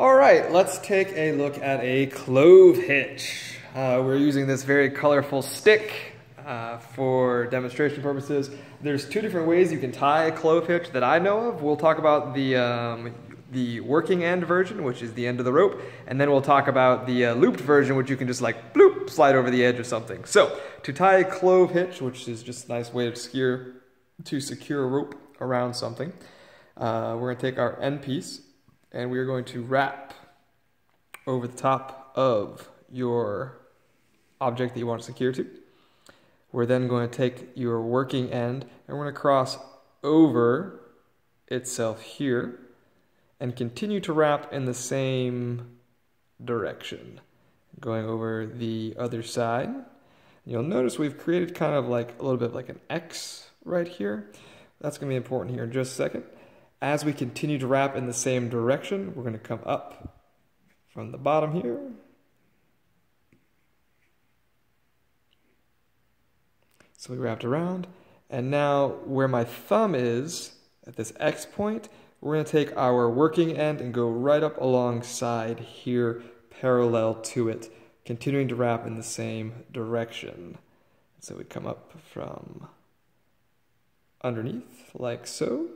All right, let's take a look at a clove hitch. Uh, we're using this very colorful stick uh, for demonstration purposes. There's two different ways you can tie a clove hitch that I know of. We'll talk about the, um, the working end version, which is the end of the rope, and then we'll talk about the uh, looped version, which you can just like bloop, slide over the edge or something. So to tie a clove hitch, which is just a nice way to secure, to secure a rope around something, uh, we're gonna take our end piece and we're going to wrap over the top of your object that you want to secure to. We're then going to take your working end and we're going to cross over itself here and continue to wrap in the same direction. Going over the other side. You'll notice we've created kind of like a little bit like an X right here. That's going to be important here in just a second. As we continue to wrap in the same direction, we're going to come up from the bottom here. So we wrapped around. And now where my thumb is, at this X point, we're going to take our working end and go right up alongside here, parallel to it, continuing to wrap in the same direction. So we come up from underneath, like so.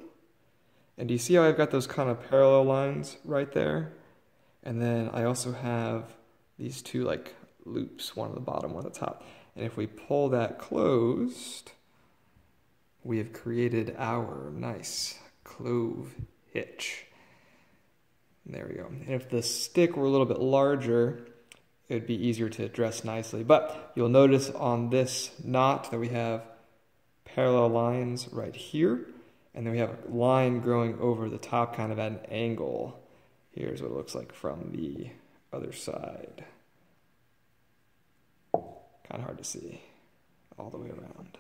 And do you see how I've got those kind of parallel lines right there? And then I also have these two like loops, one at the bottom, one at the top. And if we pull that closed, we have created our nice clove hitch. There we go. And if the stick were a little bit larger, it would be easier to dress nicely. But you'll notice on this knot that we have parallel lines right here. And then we have a line growing over the top kind of at an angle. Here's what it looks like from the other side. Kind of hard to see all the way around.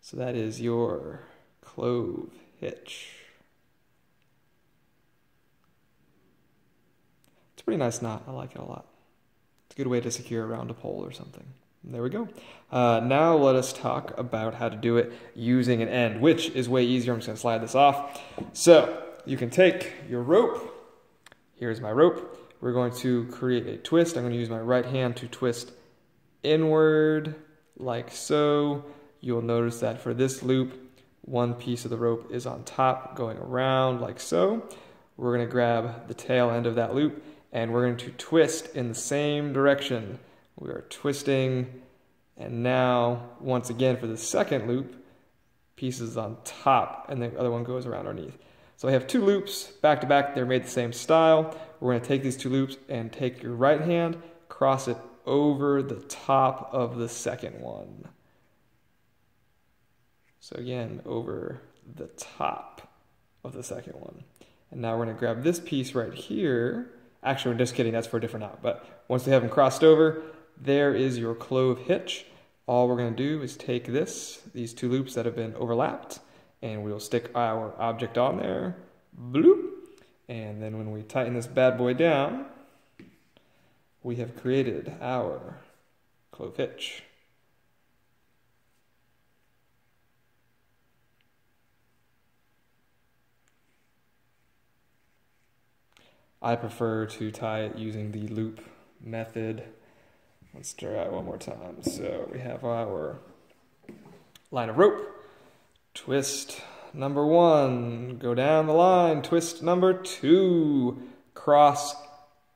So that is your clove hitch. It's a pretty nice knot. I like it a lot. It's a good way to secure around a pole or something. There we go. Uh, now let us talk about how to do it using an end, which is way easier. I'm just going to slide this off. So you can take your rope. Here's my rope. We're going to create a twist. I'm going to use my right hand to twist inward like so. You'll notice that for this loop, one piece of the rope is on top going around like so. We're going to grab the tail end of that loop and we're going to twist in the same direction we are twisting, and now, once again, for the second loop, pieces on top, and the other one goes around underneath. So I have two loops back to back. They're made the same style. We're going to take these two loops and take your right hand, cross it over the top of the second one. So again, over the top of the second one. And now we're going to grab this piece right here. Actually, we're just kidding. That's for a different knot. But once we have them crossed over, there is your clove hitch. All we're going to do is take this, these two loops that have been overlapped, and we'll stick our object on there. Bloop. And then when we tighten this bad boy down, we have created our clove hitch. I prefer to tie it using the loop method. Let's try one more time. So we have our line of rope, twist number one, go down the line, twist number two, cross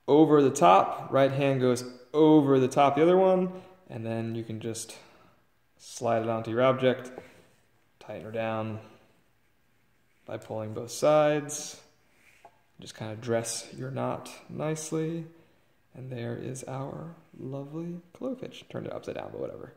over the top, right hand goes over the top the other one, and then you can just slide it onto your object, tighten her down by pulling both sides, just kind of dress your knot nicely. And there is our lovely hitch. Turned it upside down, but whatever.